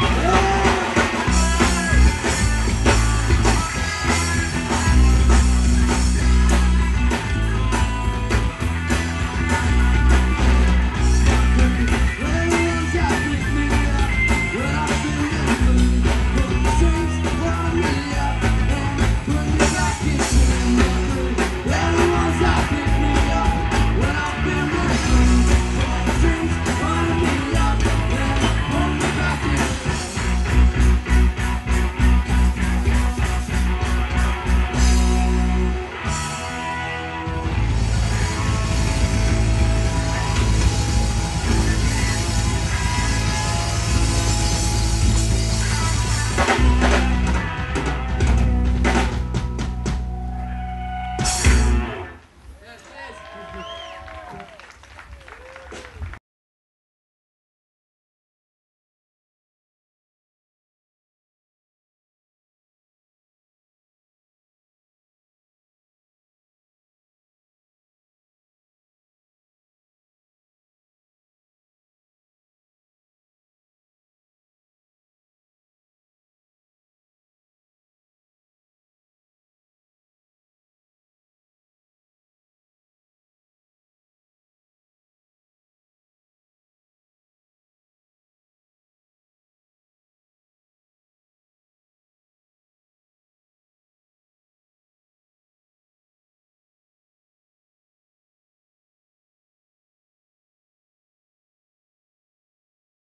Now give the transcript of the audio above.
Whoa!